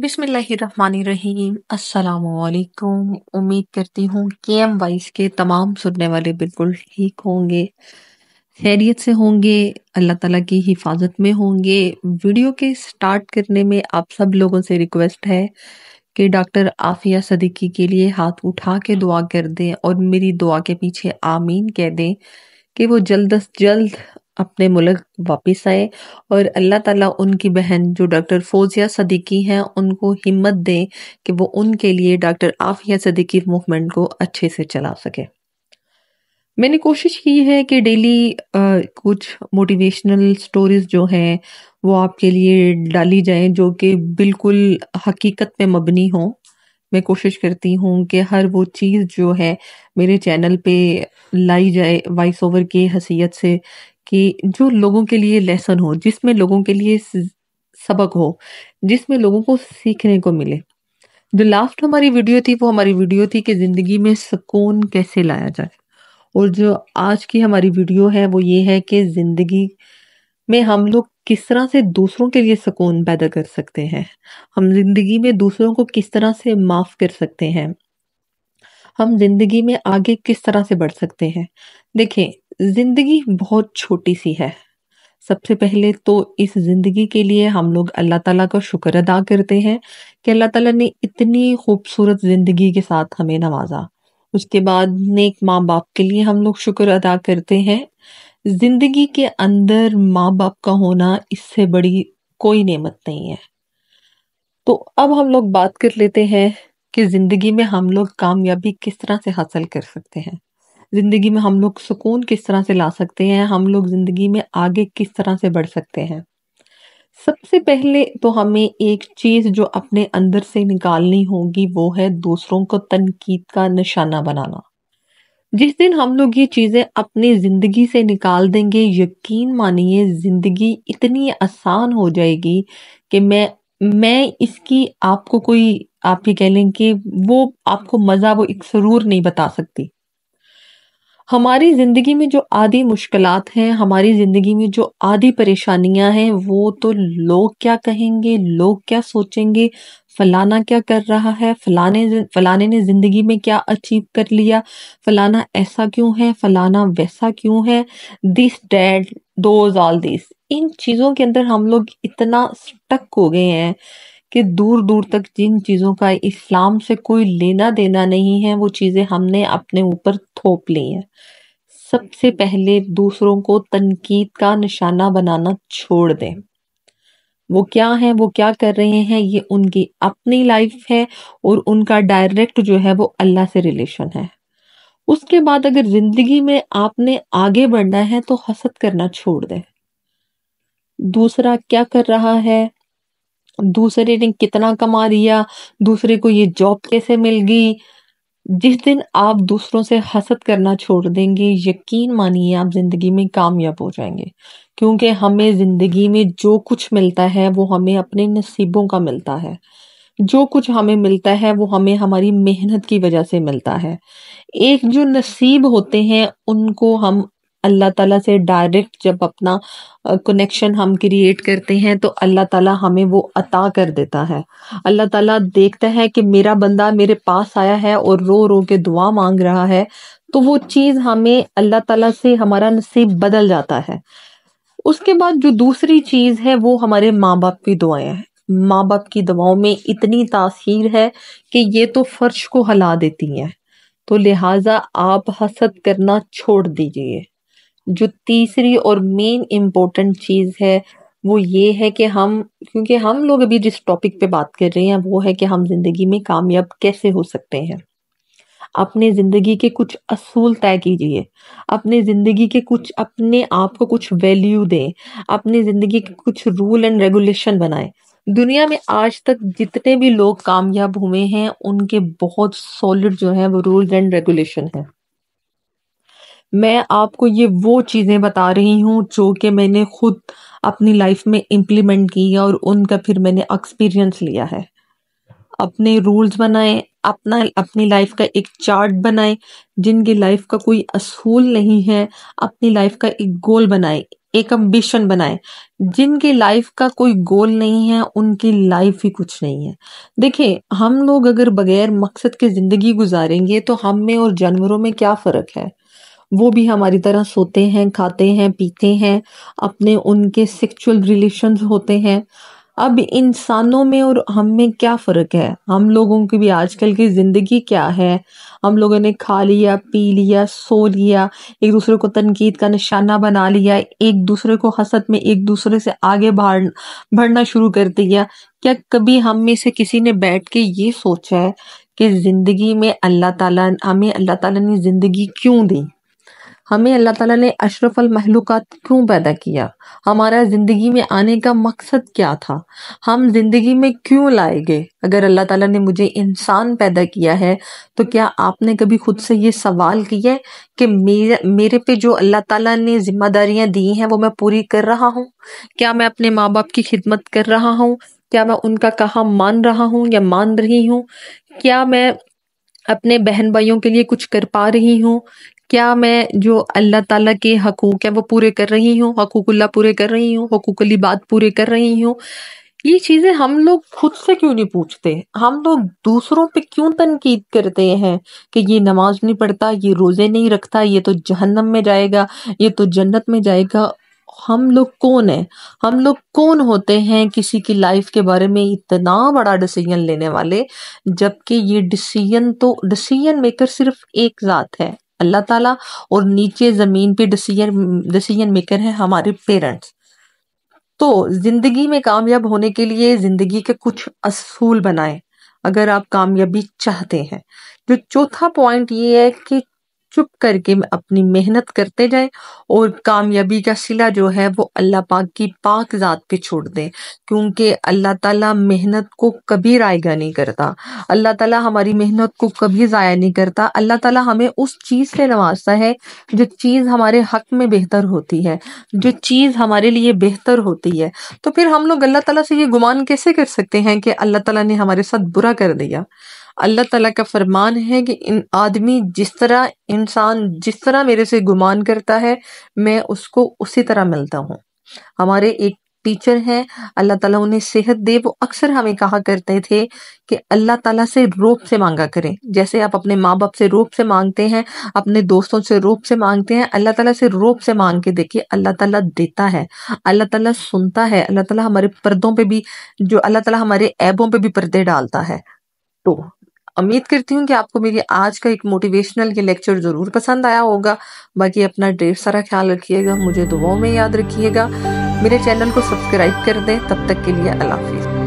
बिस्मिल्लाहिर्रहमानिर्रहीम। अस्सलामुअलैकुम। उम्मीद करती हूँ के एम वाइस के तमाम सुनने वाले बिल्कुल ठीक होंगे, खैरियत से होंगे, अल्लाह ताला की हिफाजत में होंगे। वीडियो के स्टार्ट करने में आप सब लोगों से रिक्वेस्ट है कि डॉक्टर आफिया सदीकी के लिए हाथ उठा के दुआ कर दें और मेरी दुआ के पीछे आमीन कह दें कि वो जल्द अज जल्द अपने मुल्क वापस आए और अल्लाह ताला उनकी बहन जो डॉक्टर फोजिया सदीकी हैं, उनको हिम्मत दें कि वो उनके लिए डॉक्टर आफिया सदीकी मूवमेंट को अच्छे से चला सके। मैंने कोशिश की है कि डेली कुछ मोटिवेशनल स्टोरीज जो हैं, वो आपके लिए डाली जाएँ, जो कि बिल्कुल हकीकत में मबनी हो। मैं कोशिश करती हूँ कि हर वो चीज़ जो है मेरे चैनल पे लाई जाए, वॉइस ओवर की हसीियत से कि जो लोगों के लिए लेसन हो, जिसमें लोगों के लिए सबक हो, जिसमें लोगों को सीखने को मिले। जो लास्ट हमारी वीडियो थी, वो हमारी वीडियो थी कि ज़िंदगी में सुकून कैसे लाया जाए। और जो आज की हमारी वीडियो है, वो ये है कि ज़िंदगी में हम लोग किस तरह से दूसरों के लिए सुकून पैदा कर सकते हैं। हम ज़िंदगी में दूसरों को किस तरह से माफ़ कर सकते हैं। हम ज़िंदगी में आगे किस तरह से बढ़ सकते हैं। देखें ज़िंदगी बहुत छोटी सी है। सबसे पहले तो इस ज़िंदगी के लिए हम लोग अल्लाह ताला का शुक्र अदा करते हैं कि अल्लाह ताला ने इतनी खूबसूरत ज़िंदगी के साथ हमें नवाजा। उसके बाद नेक माँ बाप के लिए हम लोग शुक्र अदा करते हैं। ज़िंदगी के अंदर माँ बाप का होना इससे बड़ी कोई नेमत नहीं है। तो अब हम लोग बात कर लेते हैं कि ज़िंदगी में हम लोग कामयाबी किस तरह से हासिल कर सकते हैं। ज़िंदगी में हम लोग सुकून किस तरह से ला सकते हैं? हम लोग ज़िंदगी में आगे किस तरह से बढ़ सकते हैं? सबसे पहले तो हमें एक चीज़ जो अपने अंदर से निकालनी होगी वो है दूसरों को तनकीद का निशाना बनाना। जिस दिन हम लोग ये चीज़ें अपनी ज़िंदगी से निकाल देंगे, यकीन मानिए ज़िंदगी इतनी आसान हो जाएगी कि मैं मैं इसकी आपको कोई, आप ये कह लें कि वो, आपको मज़ा वो एक सरूर नहीं बता सकती। हमारी ज़िंदगी में जो आधी मुश्किल हैं, हमारी ज़िंदगी में जो आधी परेशानियाँ हैं, वो तो लोग क्या कहेंगे, लोग क्या सोचेंगे, फलाना क्या कर रहा है, फलाने फलाने ने ज़िंदगी में क्या अचीव कर लिया, फलाना ऐसा क्यों है, फलाना वैसा क्यों है this that those all this इन चीज़ों के अंदर हम लोग इतना स्टक हो गए हैं। कि दूर दूर तक जिन चीज़ों का इस्लाम से कोई लेना देना नहीं है, वो चीज़ें हमने अपने ऊपर थोप ली हैं। सबसे पहले दूसरों को तनकीद का निशाना बनाना छोड़ दें। वो क्या है, वो क्या कर रहे हैं, ये उनकी अपनी लाइफ है और उनका डायरेक्ट जो है वो अल्लाह से रिलेशन है। उसके बाद अगर ज़िंदगी में आपने आगे बढ़ना है तो हसद करना छोड़ दें। दूसरा क्या कर रहा है? दूसरे ने कितना कमा लिया दूसरे को ये जॉब कैसे मिल गई? जिस दिन आप दूसरों से हसद करना छोड़ देंगे, यकीन मानिए आप ज़िंदगी में कामयाब हो जाएँगे। क्योंकि हमें ज़िंदगी में जो कुछ मिलता है, वो हमें अपने नसीबों का मिलता है। जो कुछ हमें मिलता है, वो हमें हमारी मेहनत की वजह से मिलता है। एक जो नसीब होते हैं, उनको हम अल्लाह ताला से डायरेक्ट जब अपना कनेक्शन हम क्रिएट करते हैं तो अल्लाह ताला हमें वो अता कर देता है। अल्लाह ताला देखता है कि मेरा बंदा मेरे पास आया है और रो रो के दुआ मांग रहा है तो वो चीज़ हमें अल्लाह ताला से हमारा नसीब बदल जाता है। उसके बाद जो दूसरी चीज़ है, वो हमारे माँ बाप की दुआएँ हैं। माँ बाप की दवाओं में इतनी तासीर है कि ये तो फर्श को हिला देती हैं। तो लिहाजा आप हसद करना छोड़ दीजिए। जो तीसरी और मेन इम्पोर्टेंट चीज़ है, वो ये है कि हम, क्योंकि हम लोग अभी जिस टॉपिक पे बात कर रहे हैं, वो है कि हम ज़िंदगी में कामयाब कैसे हो सकते हैं। अपने ज़िंदगी के कुछ असूल तय कीजिए। अपने ज़िंदगी के कुछ, अपने आप को कुछ वैल्यू दें। अपने ज़िंदगी के कुछ रूल एंड रेगुलेशन बनाएँ। दुनिया में आज तक जितने भी लोग कामयाब हुए हैं, उनके बहुत सॉलिड जो है, वो रूल्स एंड रेगुलेशन है। मैं आपको ये वो चीज़ें बता रही हूँ जो कि मैंने खुद अपनी लाइफ में इम्प्लीमेंट की है और उनका फिर मैंने एक्सपीरियंस लिया है। अपने रूल्स बनाएँ, अपना, अपनी लाइफ का एक चार्ट बनाएँ, जिनकी लाइफ का कोई असूल नहीं है, अपनी लाइफ का एक गोल बनाएँ, एक अम्बिशन बनाए। जिनकी लाइफ का कोई गोल नहीं है, उनकी लाइफ ही कुछ नहीं है। देखिए, हम लोग अगर बगैर मकसद के ज़िंदगी गुजारेंगे तो हम में और जानवरों में क्या फ़र्क है? वो भी हमारी तरह सोते हैं, खाते हैं, पीते हैं, अपने उनके सेक्सुअल रिलेशंस होते हैं। अब इंसानों में और हम में क्या फ़र्क है? हम लोगों की भी आजकल की ज़िंदगी क्या है? हम लोगों ने खा लिया, पी लिया, सो लिया, एक दूसरे को तनकीद का निशाना बना लिया, एक दूसरे को हसत में एक दूसरे से आगे बढ़, बढ़ना शुरू कर दिया। क्या कभी हम में से किसी ने बैठ के ये सोचा है कि ज़िंदगी में अल्लाह ताला, हमें अल्लाह ताला ने ज़िंदगी क्यों दी? हमें अल्लाह ताला ने अशरफल महलूकात क्यों पैदा किया? हमारा ज़िंदगी में आने का मकसद क्या था? हम ज़िंदगी में क्यों लाए गए? अगर अल्लाह ताला ने मुझे इंसान पैदा किया है तो क्या आपने कभी खुद से ये सवाल किया है कि मेरे मेरे पे जो अल्लाह ताला ने जिम्मेदारियाँ दी हैं, वो मैं पूरी कर रहा हूँ? क्या मैं अपने माँ बाप की खिदमत कर रहा हूँ? क्या मैं उनका कहा मान रहा हूँ या मान रही हूँ? क्या मैं अपने बहन भाइयों के लिए कुछ कर पा रही हूँ? क्या मैं जो अल्लाह ताला के हकूक है, वो पूरे कर रही हूँ? हकूकुल्ला पूरे कर रही हूँ? हकूकुल्ली बात पूरे कर रही हूँ? ये चीज़ें हम लोग खुद से क्यों नहीं पूछते? हम लोग दूसरों पे क्यों तनकीद करते हैं कि ये नमाज़ नहीं पढ़ता, ये रोज़े नहीं रखता, ये तो जहन्नम में जाएगा, ये तो जन्नत में जाएगा? हम लोग कौन है? हम लोग कौन होते हैं किसी की लाइफ के बारे में इतना बड़ा डिसीज़न लेने वाले, जबकि ये डिसीज़न तो डिसीज़न मेकर सिर्फ़ एक जात है। अल्लाह ताला और नीचे ज़मीन पे डिसीज़न डिसीज़न मेकर है हमारे पेरेंट्स तो ज़िंदगी में कामयाब होने के लिए ज़िंदगी के कुछ असूल बनाएँ, अगर आप कामयाबी चाहते हैं। जो चौथा पॉइंट ये है कि चुप करके अपनी मेहनत करते जाए और कामयाबी का सिला जो है वो अल्लाह पाक की पाक ज़ात पे छोड़ दें। क्योंकि अल्लाह ताला मेहनत को कभी रायगा नहीं करता। अल्लाह ताला हमारी मेहनत को कभी ज़ाया नहीं करता। अल्लाह ताला हमें उस चीज़ से नवाजता है जो चीज़ हमारे हक में बेहतर होती है, जो चीज़ हमारे लिए बेहतर होती है। तो फिर हम लोग अल्लाह ताला से ये गुमान कैसे कर सकते हैं कि अल्लाह ताला ने हमारे साथ बुरा कर दिया? अल्लाह ताला का फरमान है कि इन आदमी जिस तरह इंसान जिस तरह मेरे से गुमान करता है, मैं उसको उसी तरह मिलता हूँ। हमारे एक टीचर हैं, अल्लाह ताला उन्हें सेहत दे। वो अक्सर हमें कहा करते थे कि अल्लाह ताला से रोप से मांगा करें। जैसे आप अपने माँ बाप से रोप से मांगते हैं, अपने दोस्तों से रोप से मांगते हैं, अल्लाह ताला से रोप से मांग के देखिए, अल्लाह ताला देता है, अल्लाह ताला सुनता है, अल्लाह ताला हमारे पर्दों पे भी, जो अल्लाह ताला हमारे ऐबों पे भी पर्दे डालता है। तो उम्मीद करती हूँ कि आपको मेरी आज का एक मोटिवेशनल ये लेक्चर ज़रूर पसंद आया होगा। बाकी अपना ढेर सारा ख्याल रखिएगा, मुझे दुआओं में याद रखिएगा। मेरे चैनल को सब्सक्राइब कर दें। तब तक के लिए अल्लाह हाफिज़।